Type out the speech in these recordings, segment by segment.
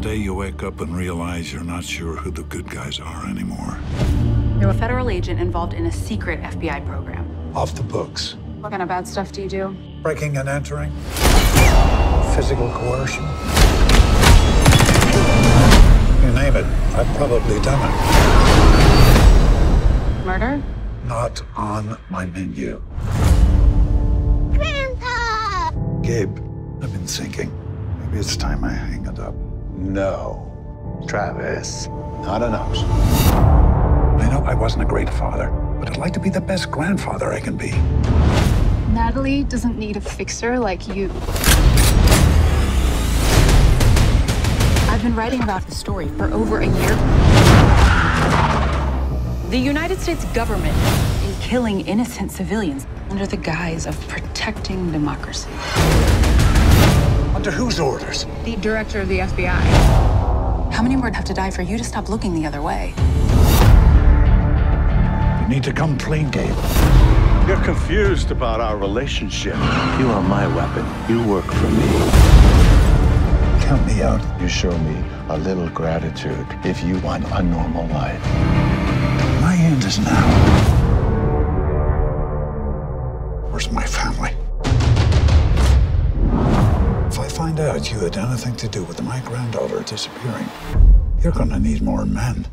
day you wake up and realize you're not sure who the good guys are anymore. You're a federal agent involved in a secret FBI program. Off the books. What kind of bad stuff do you do? Breaking and entering. Physical coercion. You name it, I've probably done it. Murder? Not on my menu. Grandpa! Gabe, I've been thinking. Maybe it's time I hang it up. No. Travis, not an option. I know I wasn't a great father, but I'd like to be the best grandfather I can be. Natalie doesn't need a fixer like you. I've been writing about the story for over a year. The United States government is killing innocent civilians under the guise of protecting democracy. Under whose orders? The director of the FBI. How many more have to die for you to stop looking the other way? You need to come clean, Gabe. You're confused about our relationship. You are my weapon. You work for me. Count me out. You show me a little gratitude if you want a normal life. My end is now. Out you had anything to do with my granddaughter disappearing, you're gonna need more men.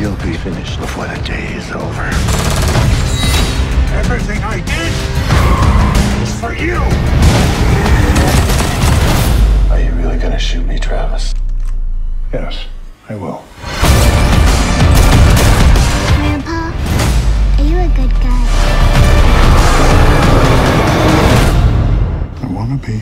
You'll be finished before the day is over. Everything I did is for you. Are you really gonna shoot me, Travis? Yes, I will. Grandpa, are you a good guy? I wanna be.